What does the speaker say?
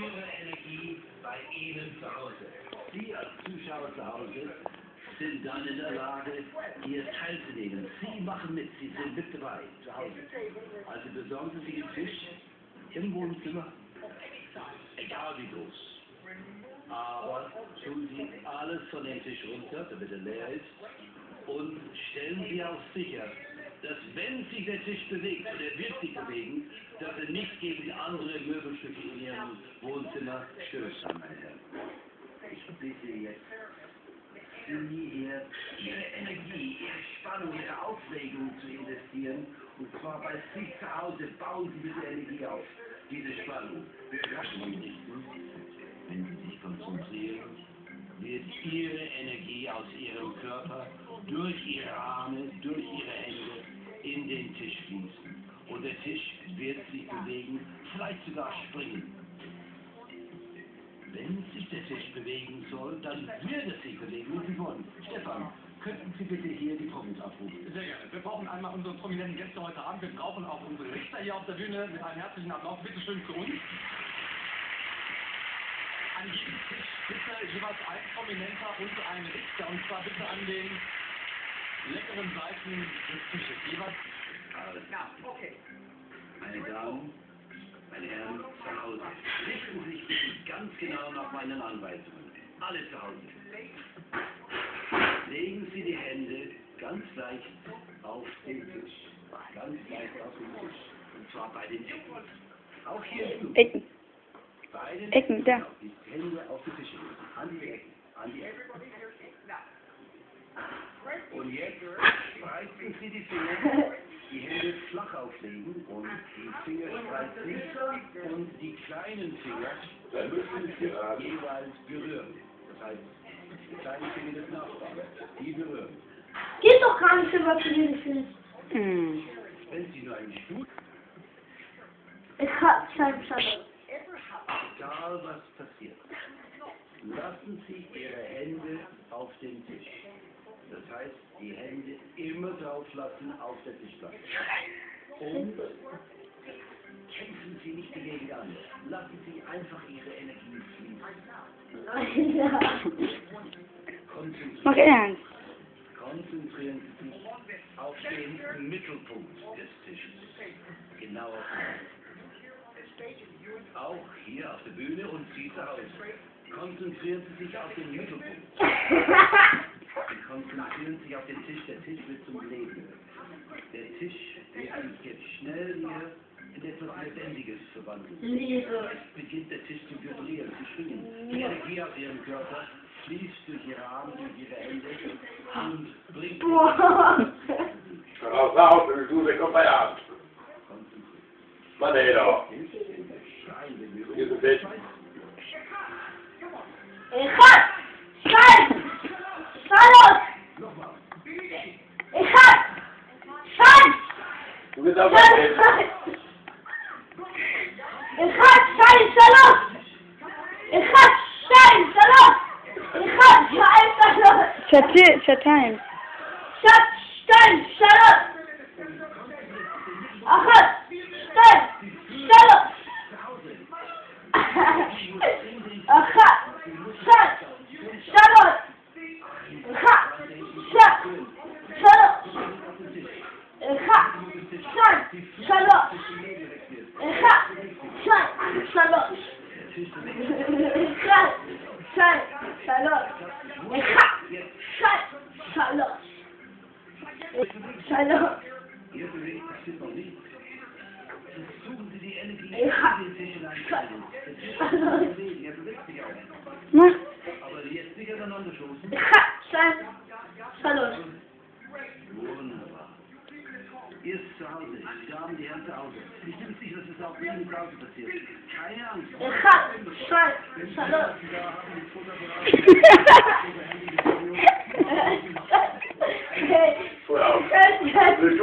Ihre Energie bei Ihnen zu Hause. Sie als Zuschauer zu Hause sind dann in der Lage, hier teilzunehmen. Sie machen mit, Sie sind mit dabei zu Hause. Also besorgen Sie sich einen Tisch im Wohnzimmer, egal wie groß. Aber tun Sie alles von dem Tisch runter, damit er leer ist, und stellen Sie auch sicher, dass wenn sich der Tisch bewegt, und er wird sich bewegen, dass er nicht gegen andere Möbelstücke in Ihrem Wohnzimmer stößt, meine Herren. Ich bitte jetzt, Sie hier Ihre Energie, Ihre Spannung, Ihre Aufregung zu investieren, und zwar bei sich zu Hause. Bauen Sie diese Energie auf, diese Spannung. Überraschen Sie nicht. Wenn Sie sich konzentrieren, wird Ihre Energie aus Ihrem Körper durch Ihre Arme, durch Ihre Hände in den Tisch fließen. Und der Tisch wird sich bewegen, vielleicht sogar springen. Wenn sich der Tisch bewegen soll, dann wird es sich bewegen, wie Sie wollen. Stefan, könnten Sie bitte hier die Profis abrufen? Sehr gerne. Wir brauchen einmal unsere prominenten Gäste heute Abend. Wir brauchen auch unsere Richter hier auf der Bühne mit einem herzlichen Applaus. Bitte schön für uns. An jedem Tisch bitte jeweils ein Prominenter und ein Richter. Und zwar bitte an den leckeren Seiten des Tisches. Jeweils. Alles klar. Meine Damen, meine Herren, zu Hause, richten Sie sich bitte ganz genau nach meinen Anweisungen. Alle zu Hause. Legen Sie die Hände ganz leicht auf den Tisch. Ganz leicht auf den Tisch. Und zwar bei den Ecken. Auch hier. Ecken. Bei den Ecken, da. Die Hände auf die Tische legen. An die Ecken. An die Ecken. Und jetzt spreizen Sie die Finger, die Hände flach auflegen und die Finger spreizen und die kleinen Finger müssen sich jeweils berühren. Das heißt, die kleinen Finger des Nachbarn, die berühren. Geht doch gar nicht, was du findest. Hm. Wenn Sie nur einen Stuhl, Ich hab Zeit, Schatz. egal was passiert, lassen Sie Ihre Hände auf den Tisch. Das heißt, die Hände immer drauf lassen auf der Tischplatte. Und kämpfen Sie nicht dagegen an. Lassen Sie einfach Ihre Energie fließen. Ja. Konzentrieren, Mach ernst. konzentrieren Sie sich auf den Mittelpunkt des Tisches. Genau auf den. Auch hier auf der Bühne und Sie zu Hause. Konzentrieren Sie sich auf den Mittelpunkt. Sie konzentrieren sich auf den Tisch. Der Tisch wird zum Leben. Der Tisch wird sich jetzt schnell hier in etwas Lebendiges verwandeln. Liebe. Jetzt beginnt der Tisch zu vibrieren, zu schwingen. Die Energie aus Ihrem Körper fließt durch Ihre Arme, durch Ihre Hände und bringt Boah. Allora, salve, tu sei accompagnato. Ma nero, Schreien, wenn wir io ti vedo. Ich hab Tu che da Ich hab fare? Zeit. Ich hab Zeit, Charlotte. Charlotte. Ihr bewegt das noch nicht. Versuchen Sie die Energie Ja. in den Tisch ist bewegen, er bewegt sich auch. Aber jetzt nicht aneinander stoßen. Schatz, Charlotte. Wunderbar. Ihr zu Hause, die Damen, die zu Hause. Ich bin sicher, dass es auch Ihnen zu Hause passiert. Keine Angst. Sie haben, die Futterbereich, Hey. Well,